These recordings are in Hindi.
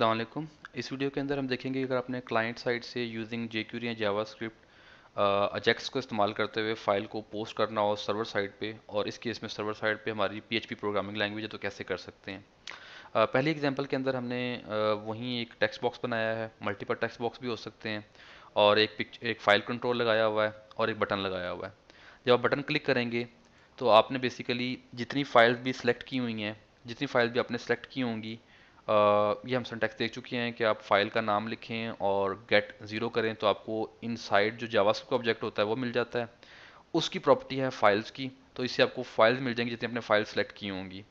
वालेकुम। इस वीडियो के अंदर हम देखेंगे अगर आपने क्लाइंट साइड से यूजिंग जे या जावा स्क्रिप्ट अजेक्स को इस्तेमाल करते हुए फ़ाइल को पोस्ट करना हो सर्वर साइड पे और इस केस में सर्वर साइड पे हमारी PHP प्रोग्रामिंग लैंग्वेज है तो कैसे कर सकते हैं? uh, पहली एग्जांपल के अंदर हमने वहीं एक टेक्स्ट बॉक्स बनाया है। मल्टीपल टेक्स्ट बॉक्स भी हो सकते हैं और एक पिक्च एक फ़ाइल कंट्रोल लगाया हुआ है और एक बटन लगाया हुआ है। जब आप बटन क्लिक करेंगे तो आपने बेसिकली जितनी फाइल्स भी सिलेक्ट की हुई हैं जितनी फ़ाइल भी आपने सेलेक्ट की होंगी ये हम सिंटैक्स देख चुके हैं कि आप फ़ाइल का नाम लिखें और गेट ज़ीरो करें तो आपको इनसाइड जो जावास्क्रिप्ट का ऑब्जेक्ट होता है वो मिल जाता है। उसकी प्रॉपर्टी है फाइल्स की तो इससे आपको फाइल्स मिल जाएँगी जितनी आपने फ़ाइल सेलेक्ट की होंगी।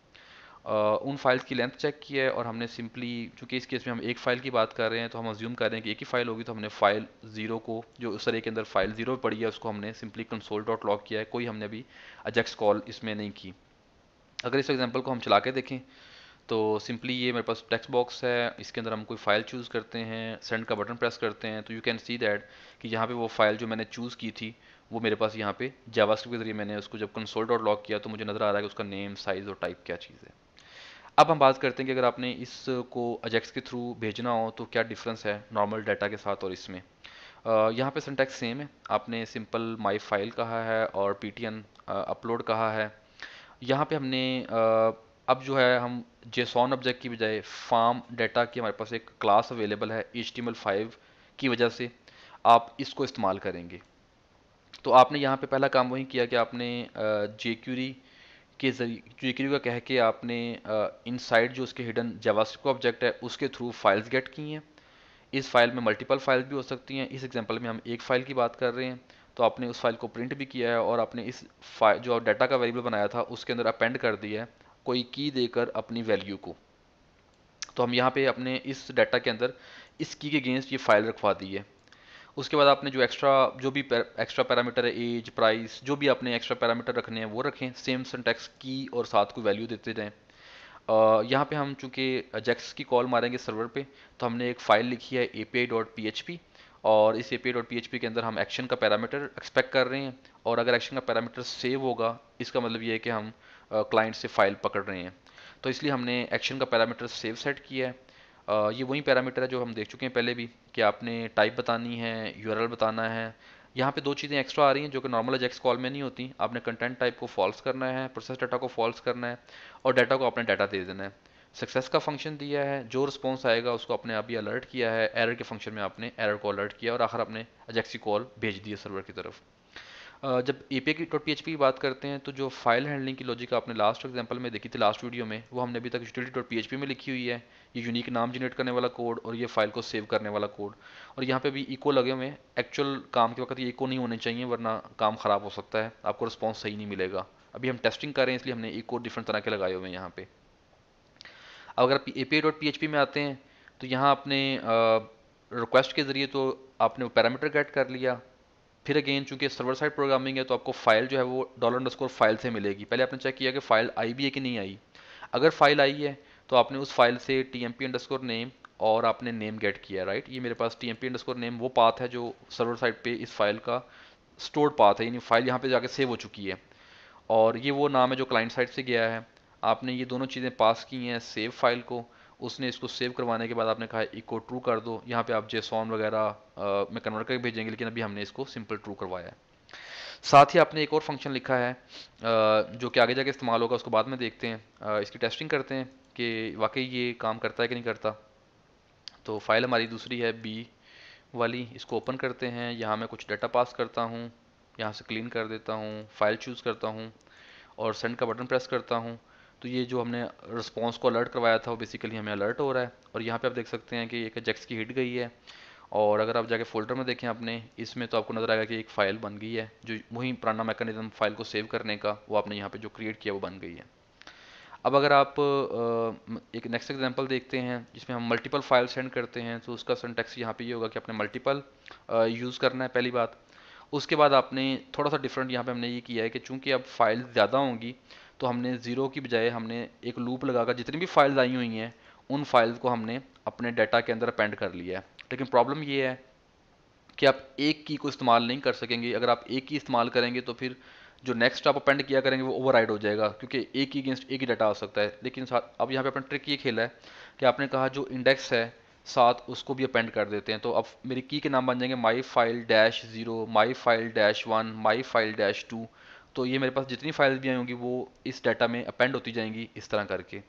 उन फाइल्स की लेंथ चेक की है और हमने सिंपली चूँकि इस केस में हम एक फ़ाइल की बात कर रहे हैं तो हम अज्यूम कर रहे हैं कि एक ही फ़ाइल होगी तो हमने फ़ाइल ज़ीरो को, जो उस तरह के अंदर फ़ाइल ज़ीरो पड़ी है, उसको हमने सिंपली कंसोल डॉट लॉक किया है। कोई हमने अभी अजेक्स कॉल इसमें नहीं की। अगर इस एग्ज़ाम्पल को हम चला के देखें तो सिंपली ये मेरे पास टेक्स्ट बॉक्स है, इसके अंदर हम कोई फ़ाइल चूज़ करते हैं सेंड का बटन प्रेस करते हैं तो यू कैन सी दैट कि यहाँ पे वो फ़ाइल जो मैंने चूज़ की थी, वो मेरे पास यहाँ पे जावास्क्रिप्ट के ज़रिए मैंने उसको जब कंसोल डॉट लॉक किया तो मुझे नज़र आ रहा है कि उसका नेम साइज़ और टाइप क्या चीज़ है। अब हम बात करते हैं कि अगर आपने इसको अजेक्स के थ्रू भेजना हो तो क्या डिफरेंस है नॉर्मल डाटा के साथ और इसमें? यहाँ पे सिंटैक्स सेम है। आपने सिंपल माई फ़ाइल कहा है और पीटीएन अपलोड कहा है। यहाँ पे हमने अब जो है हम जेसॉन ऑब्जेक्ट की बजाय फार्म डाटा की हमारे पास एक क्लास अवेलेबल है एच टी की वजह से आप इसको इस्तेमाल करेंगे। तो आपने यहाँ पे पहला काम वही किया कि आपने जे जेक्यूरी के ज़रिए जेक्यूरी का कह के आपने इनसाइड जो उसके हिडन जावास्क्रिप्ट ऑब्जेक्ट है, उसके थ्रू फाइल्स गेट की हैं। इस फ़ाइल में मल्टीपल फाइल्स भी हो सकती हैं। इस एग्जांपल में हम एक फ़ाइल की बात कर रहे हैं। तो आपने उस फ़ाइल को प्रिंट भी किया है और आपने इस फ़ाइल जो डाटा का वेरिएबल बनाया था, उसके अंदर अपेंड कर दिया है। कोई की देकर अपनी वैल्यू को। तो हम यहाँ पे अपने इस डाटा के अंदर इस की के अगेंस्ट ये फ़ाइल रखवा दी है। उसके बाद आपने जो एक्स्ट्रा जो भी एक्स्ट्रा पैरामीटर है एज प्राइस जो भी आपने एक्स्ट्रा पैरामीटर रखने हैं, वो रखें। सेम सिंटेक्स की और साथ को वैल्यू देते जाएँ यहाँ पे हम चूँकि जैक्स की कॉल मारेंगे सर्वर पे तो हमने एक फ़ाइल लिखी है A P I dot P H P और इस ए पी के अंदर हम एक्शन का पैरामीटर एक्सपेक्ट कर रहे हैं और अगर एक्शन का पैरामीटर सेव होगा, इसका मतलब ये है कि हम क्लाइंट से फ़ाइल पकड़ रहे हैं। तो इसलिए हमने एक्शन का पैरामीटर सेव सेट किया है। ये वही पैरामीटर है जो हम देख चुके हैं पहले भी कि आपने टाइप बतानी है यूआरएल बताना है। यहाँ पे दो चीज़ें एक्स्ट्रा आ रही हैं जो कि नॉर्मल एजेक्स कॉल में नहीं होती। आपने कंटेंट टाइप को फॉल्स करना है प्रोसेस डाटा को फॉल्स करना है और डाटा को आपने डाटा दे देना है। सक्सेस का फ़ंक्शन दिया है, जो रिस्पॉन्स आएगा, उसको अपने अभी अलर्ट किया है एरर के फ़ंक्शन में आपने एरर को अलर्ट किया और आखिर आपने एजेक्सी कॉल भेज दी है सर्वर की तरफ़। जब ए पी की डॉट पी की बात करते हैं तो जो फ़ाइल हैंडलिंग की लॉजिक आपने लास्ट एग्जांपल में देखी थी लास्ट वीडियो में, वो हमने अभी तक यूटिलिटी डॉट पी में लिखी हुई है। ये यूनिक नाम जनरेट करने वाला कोड और ये फ़ाइल को सेव करने वाला कोड और यहाँ पे भी इको लगे हुए हैं। एक्चुअल काम के वक्त ये इको नहीं होने चाहिए, वरना काम ख़राब हो सकता है। आपको रिस्पॉन्स सही नहीं मिलेगा। अभी हम टेस्टिंग कर रहे हैं, इसलिए हमने इको डिफरेंट तरह के लगाए हुए हैं यहाँ पे अगर ए डॉट पीएचपी में आते हैं तो यहाँ आपने रिक्वेस्ट के ज़रिए तो आपने वो पैरामीटर गेट कर लिया। फिर अगेन चूँकि सर्वर साइड प्रोग्रामिंग है तो आपको फ़ाइल जो है वो डॉलर अंडरस्कोर फ़ाइल से मिलेगी। पहले आपने चेक किया कि फ़ाइल आई भी है कि नहीं आई। अगर फ़ाइल आई है तो आपने उस फ़ाइल से T M P underscore name और आपने नेम गेट किया राइट ये मेरे पास टी एम पी नेम वो पाथ है जो सर्वर साइड पे इस फ़ाइल का स्टोर्ड पाथ है। यानी फ़ाइल यहाँ पे जाके सेव हो चुकी है। और ये वो नाम है जो क्लाइंट साइड से गया है। आपने ये दोनों चीज़ें पास की हैं सेव फ़ाइल को, उसने इसको सेव करवाने के बाद आपने कहा इको ट्रू कर दो। यहाँ पे आप जेसॉन वगैरह में कन्वर्ट करके भेजेंगे, लेकिन अभी हमने इसको सिंपल ट्रू करवाया है। साथ ही आपने एक और फ़ंक्शन लिखा है जो कि आगे जाके इस्तेमाल होगा, उसको बाद में देखते हैं। इसकी टेस्टिंग करते हैं कि वाकई ये काम करता है कि नहीं करता। तो फ़ाइल हमारी दूसरी है बी वाली, इसको ओपन करते हैं। यहाँ मैं कुछ डाटा पास करता हूँ, यहाँ से क्लीन कर देता हूँ फ़ाइल चूज़ करता हूँ और सेंड का बटन प्रेस करता हूँ। तो ये जो हमने रिस्पॉन्स को अलर्ट करवाया था, वो बेसिकली हमें अलर्ट हो रहा है। और यहाँ पे आप देख सकते हैं कि एक जेक्स की हिट गई है। और अगर आप जाके फोल्डर में देखें अपने इसमें तो आपको नज़र आएगा कि एक फ़ाइल बन गई है, जो वही पुराना मैकेनिज्म फ़ाइल को सेव करने का, वो आपने यहाँ पे जो क्रिएट किया, वो बन गई है। अब अगर आप एक नेक्स्ट एग्जांपल देखते हैं, जिसमें हम मल्टीपल फ़ाइल सेंड करते हैं तो उसका सेंटेक्स यहाँ पे ये यह होगा कि आपने मल्टीपल यूज़ करना है, पहली बात। उसके बाद आपने थोड़ा सा डिफरेंट यहाँ पे हमने ये किया है कि चूँकि अब फ़ाइल ज़्यादा होंगी तो हमने ज़ीरो की बजाय हमने एक लूप लगाकर जितनी भी फाइल्स आई हुई हैं, उन फाइल्स को हमने अपने डाटा के अंदर अपेंड कर लिया है। लेकिन प्रॉब्लम ये है कि आप एक की को इस्तेमाल नहीं कर सकेंगे। अगर आप एक की इस्तेमाल करेंगे तो फिर जो नेक्स्ट आप अपेंड किया करेंगे, वो ओवर हो जाएगा, क्योंकि एक ही अगेंस्ट एक ही डाटा आ सकता है। लेकिन अब यहाँ पे अपना ट्रिक ये खेला है कि आपने कहा जो इंडेक्स है साथ उसको भी अपेंड कर देते हैं। तो अब मेरी की के नाम बन जाएँगे my file dash zero my file dash one my file dash two तो ये मेरे पास जितनी फाइल्स भी आई होंगी वो इस डाटा में अपेंड होती जाएँगी इस तरह करके।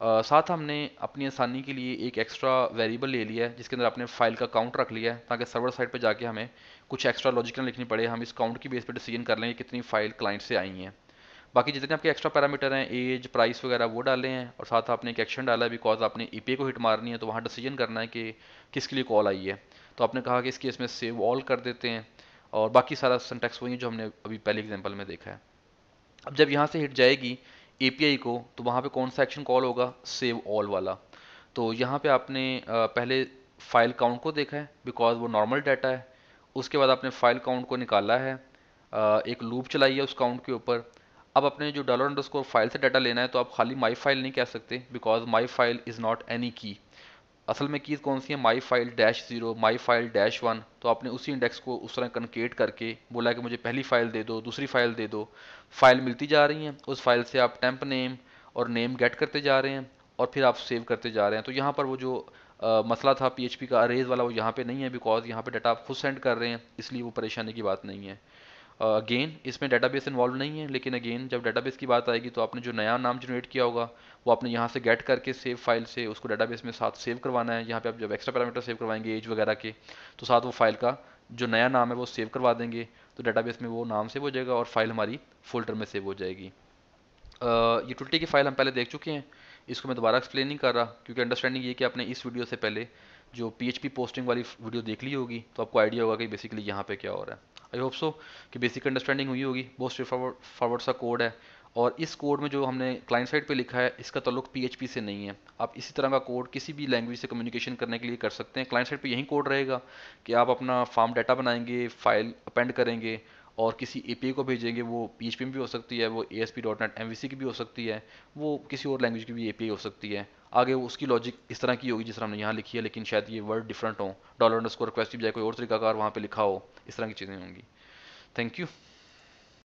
Uh, साथ हमने अपनी आसानी के लिए एक एक्स्ट्रा वेरिएबल ले लिया है जिसके अंदर आपने फ़ाइल का काउंट रख लिया है ताकि सर्वर साइड पे जाके हमें कुछ एक्स्ट्रा लॉजिकल लिखनी पड़े। हम इस काउंट की बेस पर डिसीज़न कर लेंगे कितनी फ़ाइल क्लाइंट से आई हैं। बाकी जितने आपके एक्स्ट्रा पैरामीटर हैं एज प्राइस वगैरह, वो डाले हैं और साथ आपने एक एक्शन डाला है बिकॉज़ आपने ई को हिट मारनी है तो वहाँ डिसीज़न करना है कि किसके लिए कॉल आई है। तो आपने कहा कि इस केस में सेव ऑल कर देते हैं और बाकी सारा सेंटेक्स वही जो हमने अभी पहले एग्ज़ाम्पल में देखा है। अब जब यहाँ से हिट जाएगी एपीआई को तो वहाँ पर कौन सा एक्शन कॉल होगा? सेव ऑल वाला। तो यहाँ पर आपने पहले फ़ाइल काउंट को देखा है बिकॉज़ वो नॉर्मल डाटा है। उसके बाद आपने फ़ाइल काउंट को निकाला है। एक लूप चलाई है उस काउंट के ऊपर। अब अपने जो डॉलर अंडरस्कोर फ़ाइल से डाटा लेना है तो आप खाली माई फ़ाइल नहीं कह सकते because my file is not any key असल में कीज़ कौन सी है? My file dash zero my file dash one तो आपने उसी इंडेक्स को उस तरह कनकेट करके बोला कि मुझे पहली फ़ाइल दे दो दूसरी फ़ाइल दे दो। फ़ाइल मिलती जा रही हैं उस फ़ाइल से आप टेम्प नेम और नेम गेट करते जा रहे हैं और फिर आप सेव करते जा रहे हैं। तो यहाँ पर वो जो आ, मसला था पीएचपी का अरेज वाला वो यहाँ पे नहीं है बिकॉज़ यहाँ पे डाटा आप खुद सेंड कर रहे हैं इसलिए वो परेशानी की बात नहीं है। अगेन uh, इसमें डाटाबेस इन्वॉल्व नहीं है लेकिन अगेन जब डाटाबेस की बात आएगी तो आपने जो नया नाम जनरेट किया होगा वो आपने यहाँ से गेट करके सेव फ़ाइल से उसको डाटाबेस में साथ सेव करवाना है। यहाँ पे आप जब एक्स्ट्रा पैरामीटर सेव करवाएँगे एज वगैरह के तो साथ वो फ़ाइल का जो नया नाम है वो सेव करवा देंगे। तो डाटाबेस में वो नाम सेव हो जाएगा और फ़ाइल हमारी फोल्डर में सेव हो जाएगी। Uh, यूटिलिटी की फ़ाइल हम पहले देख चुके हैं। इसको मैं दोबारा एक्सप्लेन नहीं कर रहा क्योंकि अंडरस्टैंडिंग ये कि आपने इस वीडियो से पहले जो पीएचपी पोस्टिंग वाली वीडियो देख ली होगी तो आपको आइडिया होगा कि बेसिकली यहाँ पे क्या हो रहा है। आई होप सो कि बेसिक अंडरस्टैंडिंग हुई होगी। बहुत स्ट्रेट फॉरवर्ड फॉरवर्ड सा कोड है। और इस कोड में जो हमने क्लाइंट साइड पे लिखा है, इसका तल्लुक पी से नहीं है। आप इसी तरह का कोड किसी भी लैंग्वेज से कम्युनिकेशन करने के लिए कर सकते हैं। क्लाइंट साइड पे यही कोड रहेगा कि आप अपना फार्म डाटा बनाएँगे फ़ाइल अपेंड करेंगे और किसी ए को भेजेंगे, वो पी में भी हो सकती है, वो ए एस की भी हो सकती है, वो किसी और लैंग्वेज की भी ए हो सकती है। आगे उसकी लॉजिक इस तरह की होगी जिस तरह हमने यहाँ लिखी है, लेकिन शायद ये वर्ड डिफरेंट हो। डॉलर अंडर स्कोर रिक्वेस्ट भी जाए कोई और तरीकाकार वहाँ पर लिखा हो, इस तरह की चीज़ें होंगी। Thank you